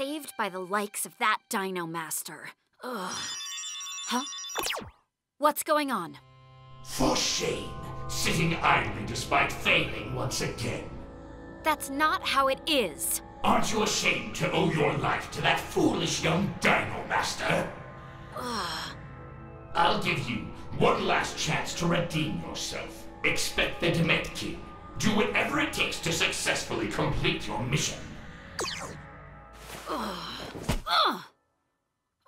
Saved by the likes of that Dino Master. Ugh. Huh? What's going on? For shame, sitting idly despite failing once again. That's not how it is. Aren't you ashamed to owe your life to that foolish young Dino Master? Ugh. I'll give you one last chance to redeem yourself. Expect the Demet King. Do whatever it takes to successfully complete your mission.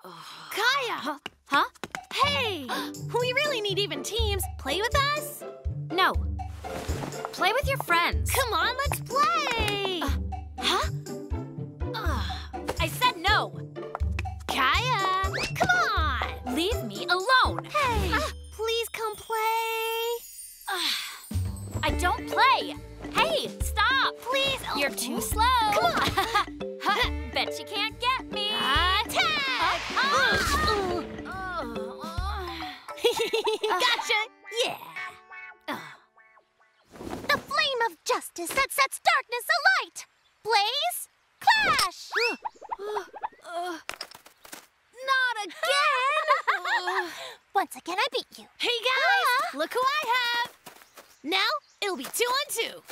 Kaya! Huh? huh? Hey! we really need even teams. Play with us? No. Play with your friends. Come on, let's play! Uh, huh? Ugh. I said no. Kaya! Come on! Leave me alone. Hey! Please come play! Uh, I don't play. Hey, stop. Please! You're too slow. Come on! Huh, Bet you can't get Oh. gotcha! Yeah! Uh. The flame of justice that sets darkness alight! Blaze! Clash! Not again! Once again, I beat you. Hey guys, uh-huh. look who I have! Now it'll be two on two.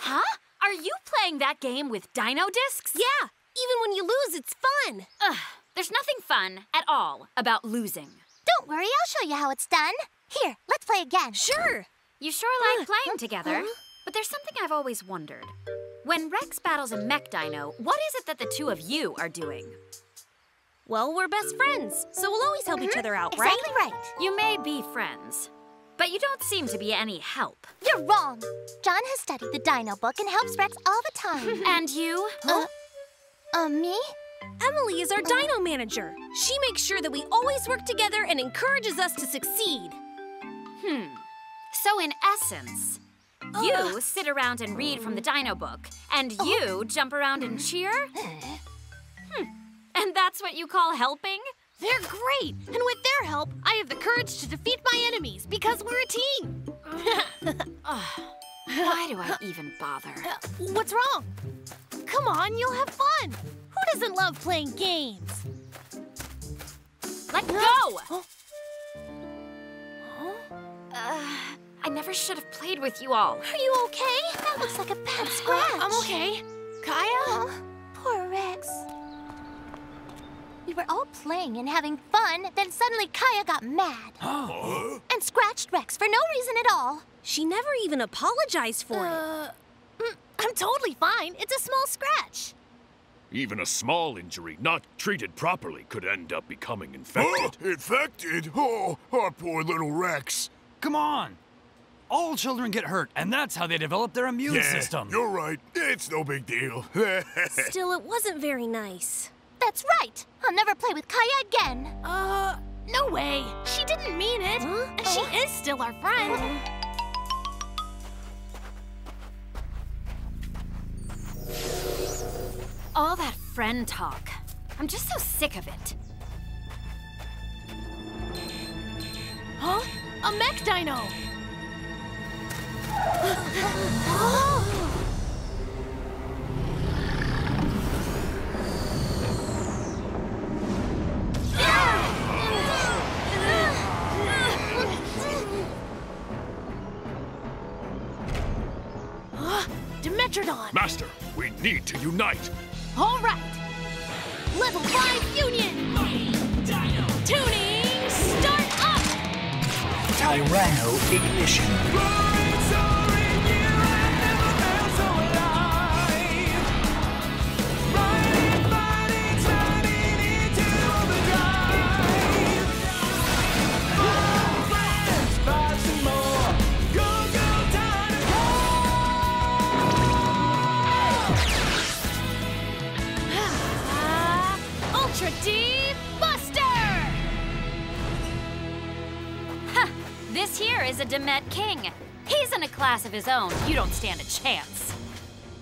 Huh? Are you playing that game with dino discs? Yeah, even when you lose, it's fun. Ugh, there's nothing fun at all about losing. Don't worry, I'll show you how it's done. Here, let's play again. Sure. You sure like playing together, but there's something I've always wondered. When Rex battles a mech dino, what is it that the two of you are doing? Well, we're best friends, so we'll always help each other out, right? Exactly right. You may be friends, but you don't seem to be any help. You're wrong. John has studied the Dino book and helps Rex all the time. And you? uh, uh, me? Emily is our dino manager. She makes sure that we always work together and encourages us to succeed. Hmm. So, in essence, you sit around and read from the dino book, and you jump around and cheer? Hmm. And that's what you call helping? They're great, and with their help, I have the courage to defeat my enemies because we're a team. Why do I even bother? Uh, What's wrong? Come on, you'll have fun. Who doesn't love playing games? Let go! Uh, I never should have played with you all. Are you okay? That looks like a bad scratch. I'm okay. Kaya? Oh, poor Rex. We were all playing and having fun, then suddenly Kaya got mad and scratched Rex for no reason at all. She never even apologized for Uh, it. Mm, I'm totally fine. It's a small scratch. Even a small injury, not treated properly, could end up becoming infected. Oh, infected? Oh, our poor little Rex. Come on! All children get hurt, and that's how they develop their immune yeah, system. you're right. It's no big deal. Still, it wasn't very nice. That's right. I'll never play with Kaya again. Uh, no way. She didn't mean it. And she is still our friend. All that friend talk. I'm just so sick of it. Huh? A mech dino. Master, we need to unite. All right. Level 5 Union. Dino. Tuning, start up. Tyranno Ignition. Here is a Demet King. He's in a class of his own. You don't stand a chance.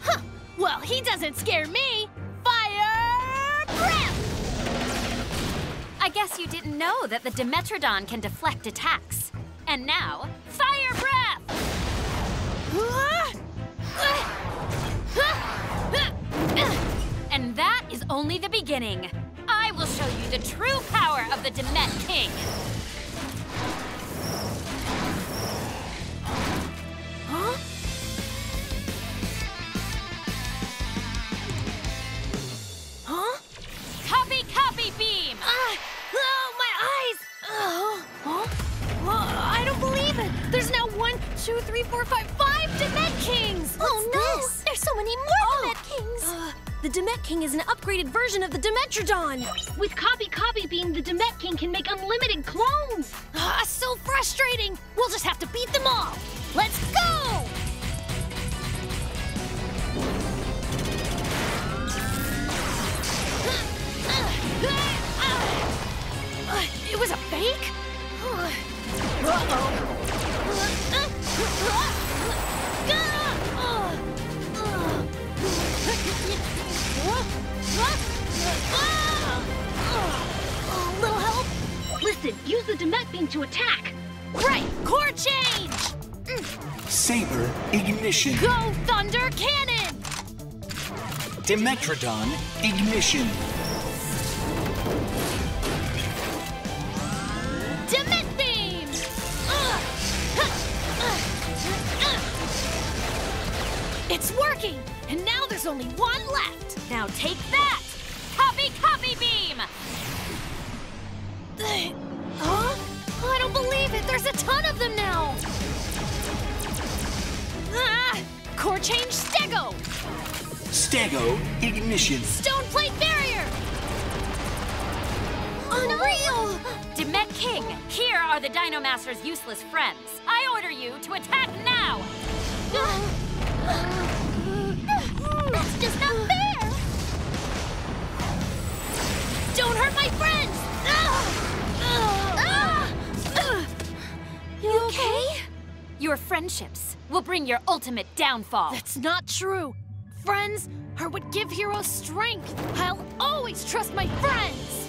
Huh. Well, he doesn't scare me. Fire breath. I guess you didn't know that the Dimetrodon can deflect attacks. And now, fire breath! And that is only the beginning. I will show you the true power of the Demet King. Demet King is an upgraded version of the Dimetrodon! With Copy Copy Beam, the Demet King can make unlimited clones. Ah, so frustrating! We'll just have to beat them all! Let's go! Uh, It was a fake? Oh, Use the Demet Beam to attack. Right! Core change! Saber ignition. Go, Thunder Cannon! Dimetrodon ignition. Demet Beam! Ugh! Huh! Ugh! Ugh! It's working! And now there's only one left! Now take that! Them now! Ah! Core change Stego! Stego ignition. Stone plate barrier! Unreal! Demet King, here are the Dino Master's useless friends. I order you to attack now! That's just not fair! Don't hurt my friends! Your friendships will bring your ultimate downfall. That's not true. Friends are what give heroes strength. I'll always trust my friends.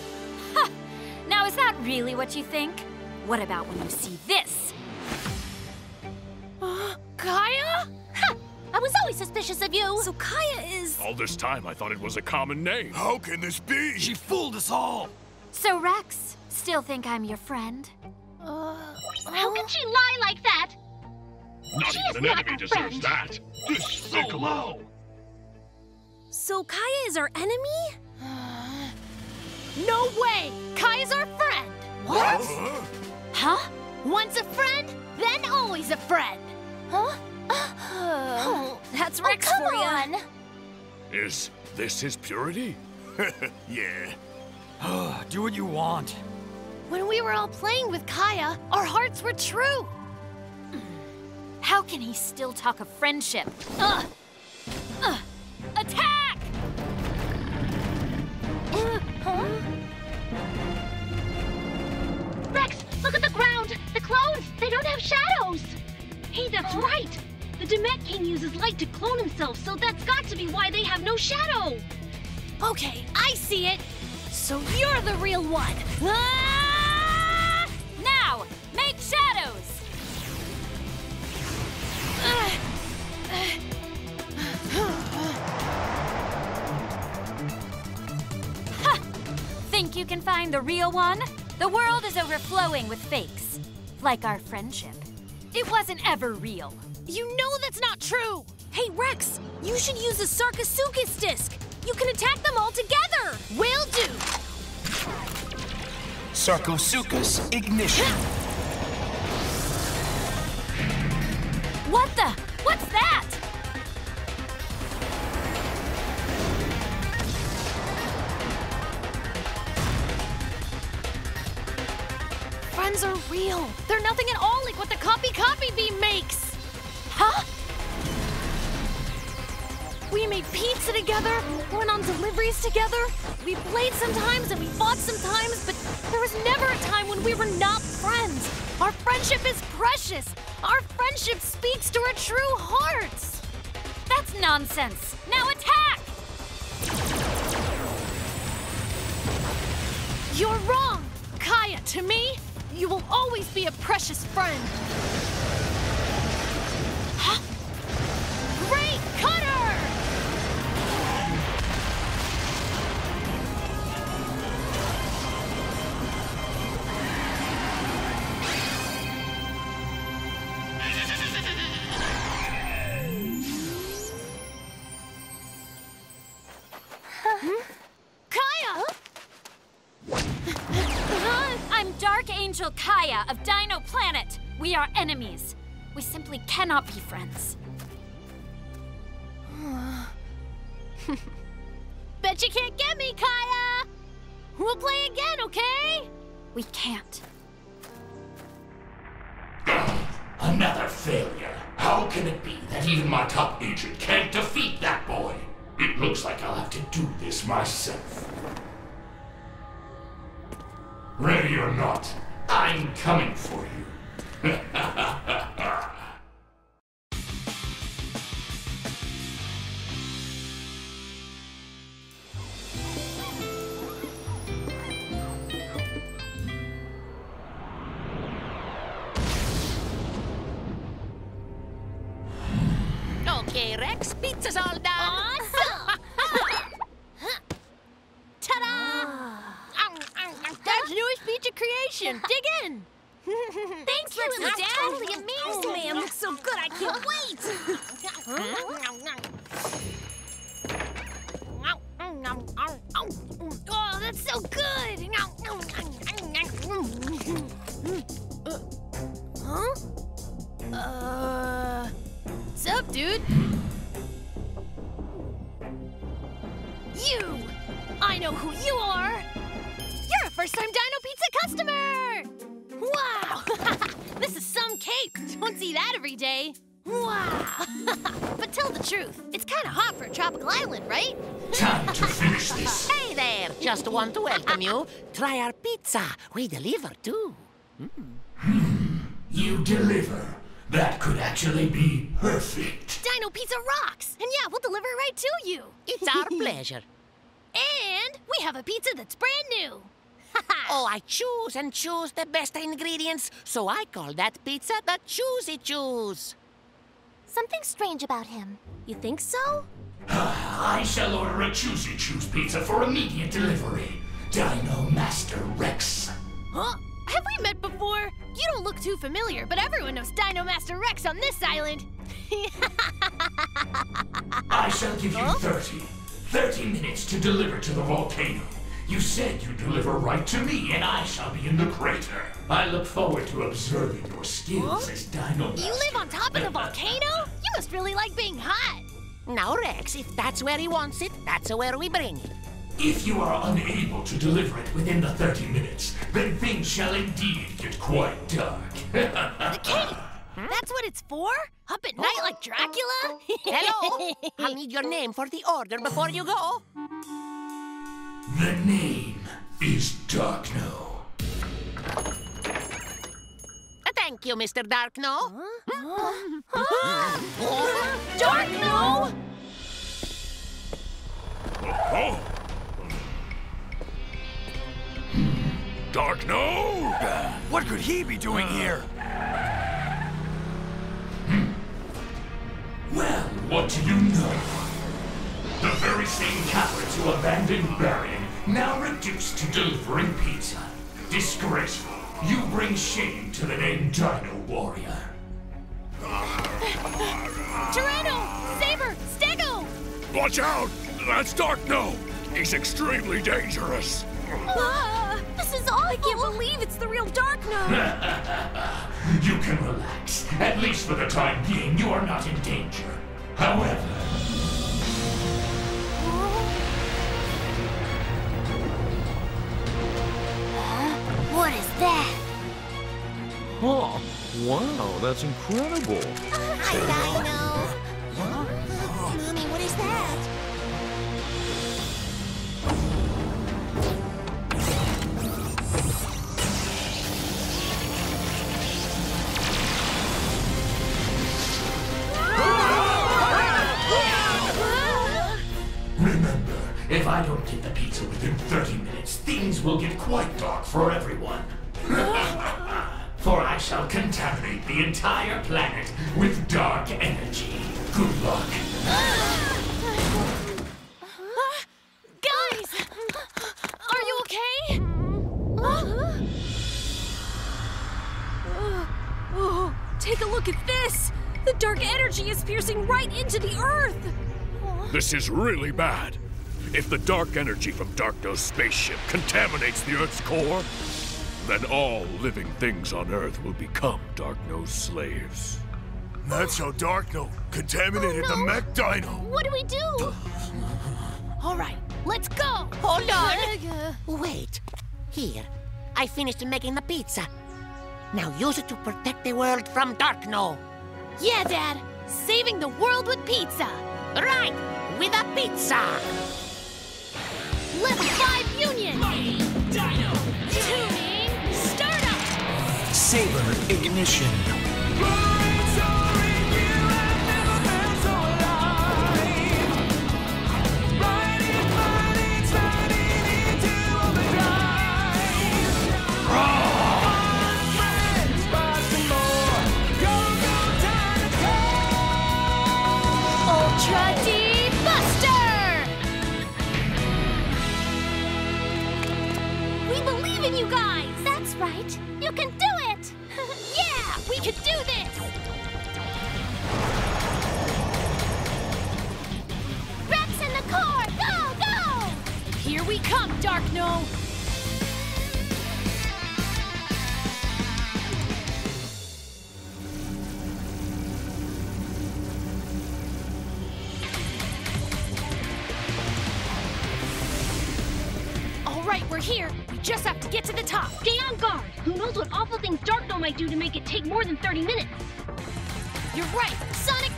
Now, is that really what you think? What about when you see this? Uh, Kaya? Ha! I was always suspicious of you! So Kaya is. All this time, I thought it was a common name. How can this be? She fooled us all. So, Rex, still think I'm your friend? Uh, How can she lie like that? Not She even an not enemy our deserves friend. that. Despicable. So Kaya is our enemy? no way! Kaya's our friend! Huh? Huh? Once a friend, then always a friend! Huh? Oh, that's Oh, Rex come for ya. on! Is this his purity? yeah. Do what you want. When we were all playing with Kaya, our hearts were true. How can he still talk of friendship? Ugh! Ugh! Attack! Huh? Rex, look at the ground. The clones, they don't have shadows. Hey, that's right. The Demet King uses light to clone himself, so that's got to be why they have no shadow. Okay, I see it. So you're the real one. Ah! Now, make shadows! You can find the real one? The world is overflowing with fakes. Like our friendship. It wasn't ever real. You know that's not true. Hey, Rex, you should use the Sarcosuchus disc. You can attack them all together. Will do. Sarcosuchus ignition. What the? What's that? Friends are real. They're nothing at all like what the copy copy beam makes. Huh? We made pizza together, went on deliveries together. We played sometimes and we fought sometimes, but there was never a time when we were not friends. Our friendship is precious. Our friendship speaks to our true hearts. That's nonsense. Now attack! You're wrong. Kaya, to me, you will always be a precious friend. Angel Kaya of Dino Planet. We are enemies. We simply cannot be friends. Bet you can't get me, Kaya! We'll play again, okay? We can't. Another failure. How can it be that even my top agent can't defeat that boy? It looks like I'll have to do this myself. Ready or not, I'm coming for you. Dig in. Thanks, Rex and Dad. totally amazed, Man, looks so good. I can't wait. Oh, that's so good. Huh? Uh, sup, dude? You! I know who you are! You're a first-time Dino customer! Wow! this is some cake! Don't see that every day. Wow! but tell the truth, it's kind of hot for a tropical island, right? Time to finish this. Hey there, just want to welcome you. Try our pizza. We deliver too. Hmm. You deliver. That could actually be perfect. Dino Pizza rocks! And yeah, we'll deliver it right to you. It's our pleasure. And we have a pizza that's brand new. Oh, I choose and choose the best ingredients, so I call that pizza the Choosy Choose. Something strange about him. You think so? I shall order a Choosy Choose pizza for immediate delivery. Dino Master Rex. Huh? Have we met before? You don't look too familiar, but everyone knows Dino Master Rex on this island. I shall give you 30. 30 minutes to deliver to the volcano. You said you'd deliver right to me, and I shall be in the crater. I look forward to observing your skills as Dino Master. You live on top of the volcano? You must really like being hot. Now, Rex, if that's where he wants it, that's where we bring it. If you are unable to deliver it within the 30 minutes, then things shall indeed get quite dark. The cave! That's what it's for? Up at night like Dracula? Hello? I'll need your name for the order before you go. The name is Darkno. Uh, Thank you, Mr. Darkno. Darkno! Oh! Darkno! What could he be doing here? Well, what do you know? The very same cowards who abandoned Barian now reduced to delivering pizza. Disgraceful. You bring shame to the name Dino Warrior. Tyranno! Saber! Stego! Watch out! That's Darkno! He's extremely dangerous. Ah, this is awful! I can't believe it's the real Darkno! You can relax. At least for the time being, you are not in danger. However, What is that? Oh, wow, that's incredible. Hi, Dino. Mommy, what is that? remember, if I don't get the pizza within 30 minutes, things will get quite dark for everyone. For I shall contaminate the entire planet with dark energy. Good luck. Guys! Are you okay? Oh, take a look at this! The dark energy is piercing right into the Earth! This is really bad. If the dark energy from Darkno's spaceship contaminates the Earth's core, then all living things on Earth will become Darkno's slaves. That's how Darkno contaminated Oh, the no. mech dino. What do we do? All right, let's go. Hold on. Wait. Here, I finished making the pizza. Now use it to protect the world from Darkno. Yeah, Dad. Saving the world with pizza. Right, with a pizza. Level 5 Union. Saber ignition. We come, Darkno. All right, we're here. We just have to get to the top. Stay on guard. Who knows what awful things Darkno might do to make it take more than 30 minutes? You're right. Sonic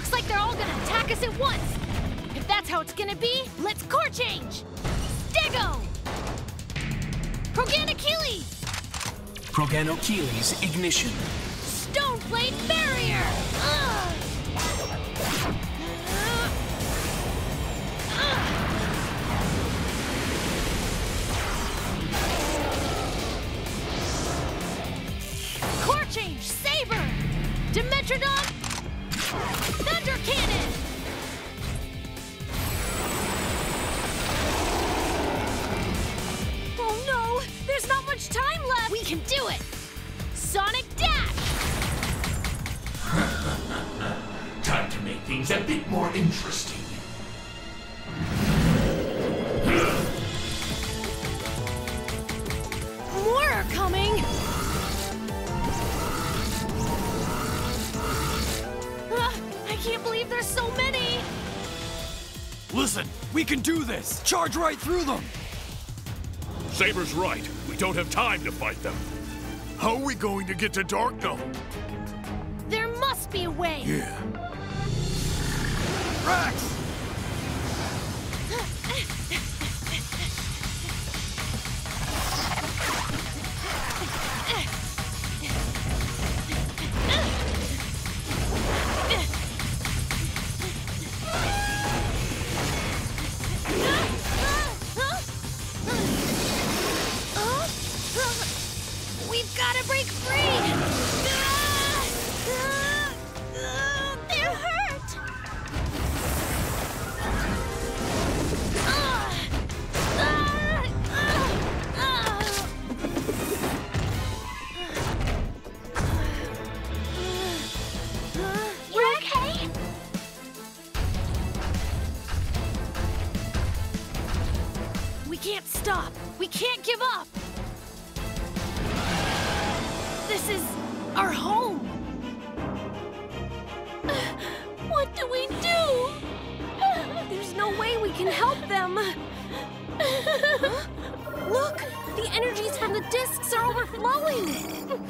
Looks like they're all gonna attack us at once. If that's how it's gonna be, let's core change. Stego! Proganachilles! Proganochelys ignition. Stone Blade Barrier! Ugh. Core change, Saber! Dimetrodon! Thunder Cannon! Oh no! There's not much time left! We can do it! Sonic Dash! Time to make things a bit more interesting. Can't believe there's so many! Listen, we can do this. Charge right through them. Saber's right. We don't have time to fight them. How are we going to get to Darkno? There must be a way! Yeah. Rex! Can't stop! We can't give up! This is our home! What do we do? There's no way we can help them! Look! The energies from the discs are overflowing!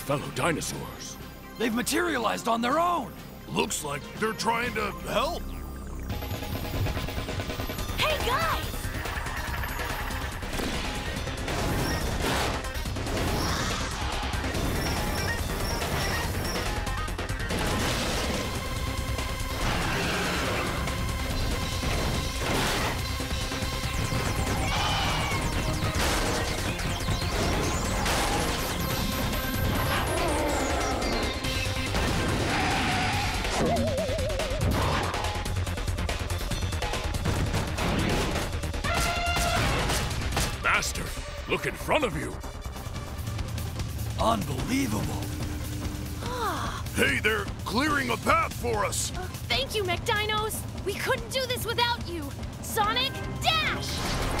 Fellow dinosaurs. They've materialized on their own. Looks like they're trying to help. Hey, guys! Look in front of you. Unbelievable. Ah. Hey, they're clearing a path for us. Oh, thank you, Mech Dinos! We couldn't do this without you! Sonic, dash!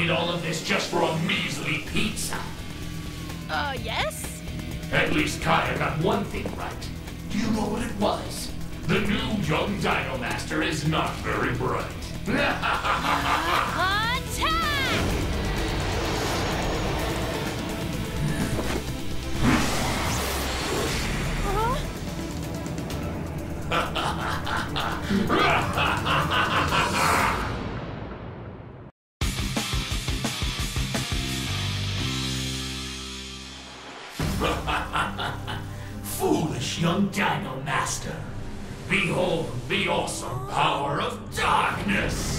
Did all of this just for a measly pizza? Uh, yes? At least Kaya got one thing right. Do you know what it was? The new young Dino Master is not very bright. Behold the awesome power of darkness!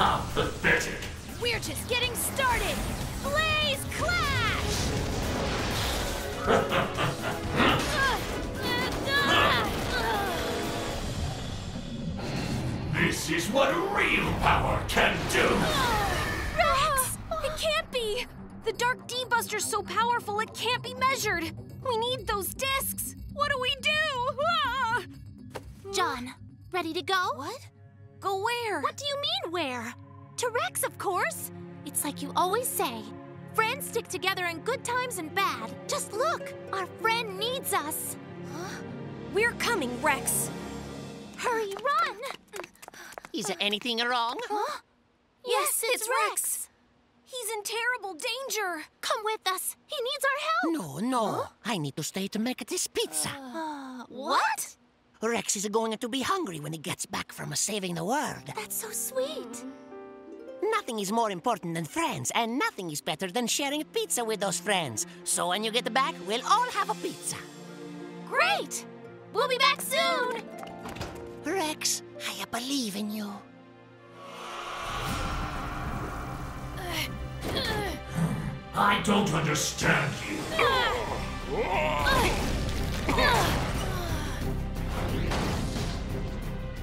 How pathetic. We're just getting started! Blaze clash! This is what real power can do. Rex! It can't be! The Dark D-Buster's so powerful it can't be measured! We need those discs! What do we do? John, ready to go? What? Go where? What do you mean, where? To Rex, of course. It's like you always say. Friends stick together in good times and bad. Just look, our friend needs us. We're coming, Rex! Hurry, run! Is there anything wrong? Huh? Yes, it's Rex! He's in terrible danger! Come with us. He needs our help. No, no. I need to stay to make this pizza. Uh, what? Rex is going to be hungry when he gets back from saving the world. That's so sweet. Nothing is more important than friends, and nothing is better than sharing pizza with those friends. So when you get back, we'll all have a pizza. Great! We'll be back soon! Rex, I believe in you. I don't understand you. Uh, uh, uh.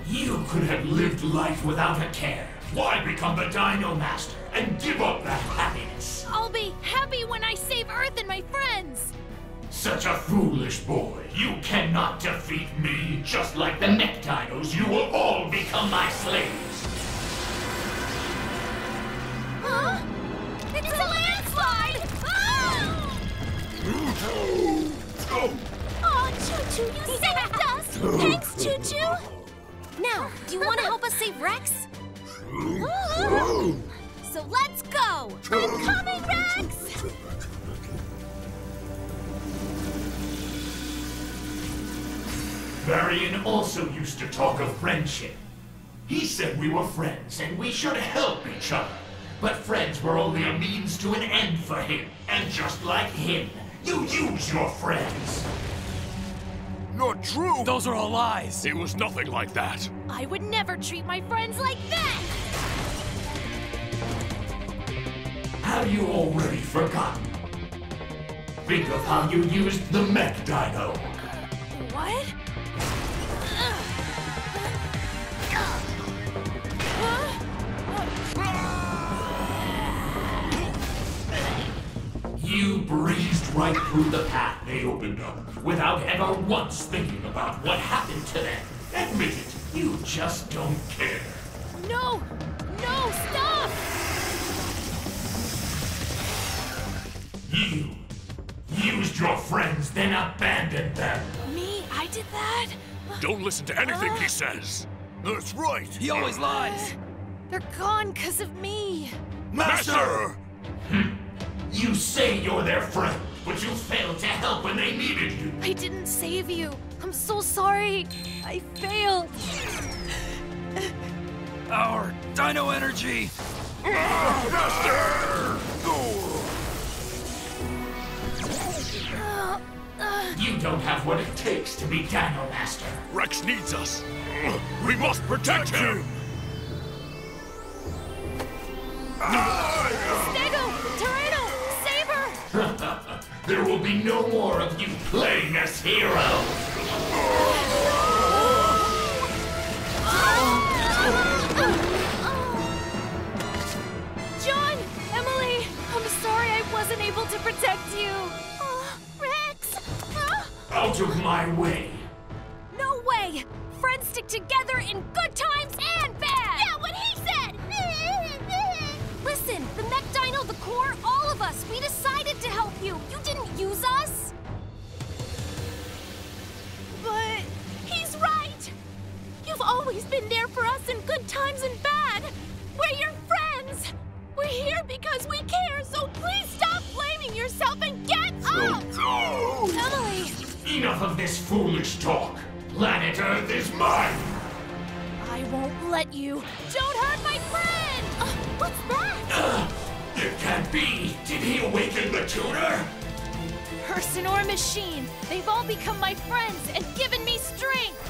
You could have lived life without a care. Why become the Dino Master and give up that happiness? I'll be happy when I save Earth and my friends! Such a foolish boy. You cannot defeat me. Just like the Mech Dinos, you will all become my slaves. Huh? It's a landslide! Ah! Oh, Choo Choo, you saved us! Thanks, Choo Choo! Now, do you want to help us save Rex? So let's go! I'm coming, Rex! Varian also used to talk of friendship. He said we were friends and we should help each other. But friends were only a means to an end for him. And just like him, You use your friends. Not true! Those are all lies! It was nothing like that. I would never treat my friends like that! Have you already forgotten? Think of how you used the mech dino. What? You breezed right through the path they opened up without ever once thinking about what happened to them. Admit it, you just don't care. No! No, stop! You used your friends, then abandoned them. Me? I did that? Don't listen to anything he says. That's right! He always lies! They're gone because of me. Master! Hmm. You say you're their friend, but you failed to help when they needed you. I didn't save you. I'm so sorry. I failed. Our dino energy! Master! You don't have what it takes to be Dino Master. Rex needs us. We must protect him. There will be no more of you playing as heroes. John! Emily! I'm sorry I wasn't able to protect you. Oh, Rex! Huh? Out of my way. No way! Friends stick together in good times been there for us in good times and bad! We're your friends! We're here because we care, so please stop blaming yourself and get up! Emily! Enough of this foolish talk. Planet Earth is mine. I won't let you. Don't hurt my friend! Uh, what's that? It can't be. Did he awaken the tuner? Person or machine, they've all become my friends and given me strength.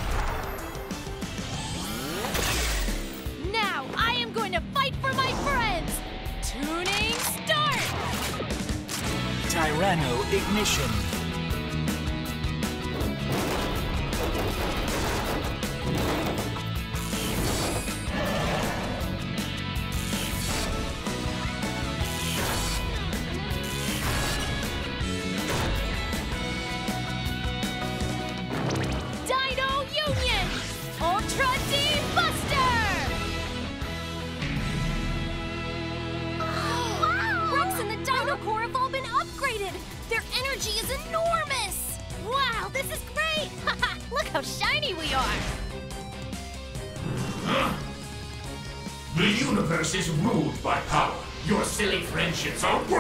For my friends. Tuning start! Tyranno ignition. Silly friendships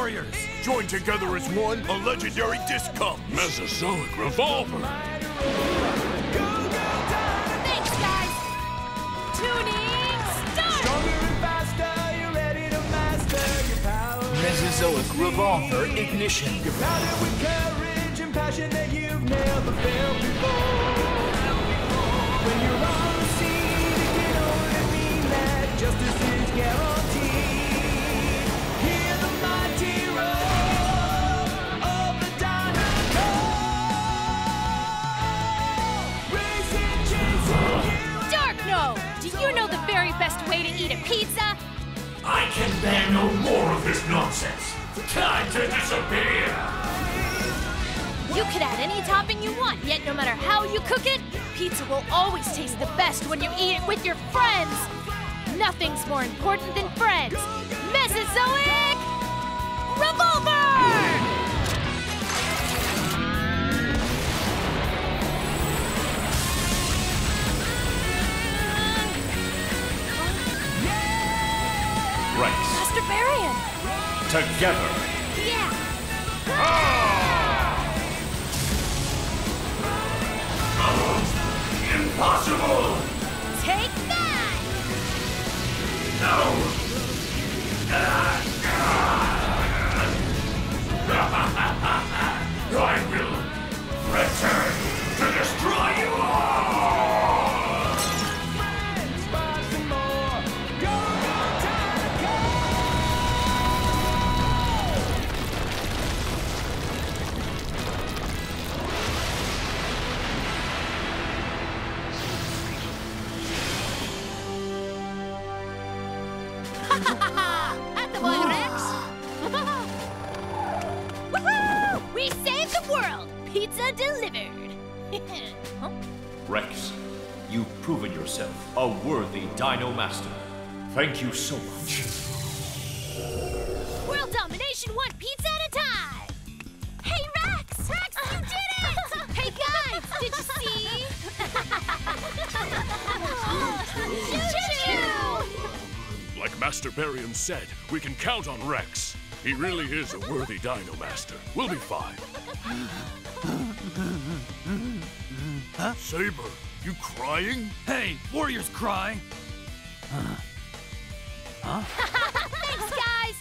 warriors. Joined together as one, a legendary disc cup. Mesozoic revolver. Mesozoic revolver ignition. You're with courage and passion that you've never felt before. When you're on the scene, can only mean that justice is guaranteed. Very best way to eat a pizza? I can bear no more of this nonsense. Time to disappear. You could add any topping you want, yet no matter how you cook it, pizza will always taste the best when you eat it with your friends. Nothing's more important than friends. Mesozoic Revolver! Together. Yeah! Impossible! Take that! No! I Pizza delivered! huh? Rex, you've proven yourself a worthy Dino Master. Thank you so much. World domination one pizza at a time! Hey, Rex! Rex, you did it! hey, guys, did you see? Choo-choo! Like Master Barian said, we can count on Rex. He really is a worthy Dino Master. We'll be fine. Huh? Saber, you crying? Hey, warriors cry! Huh? Huh? Thanks, guys!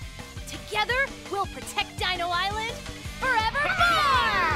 Together, we'll protect Dino Island forevermore!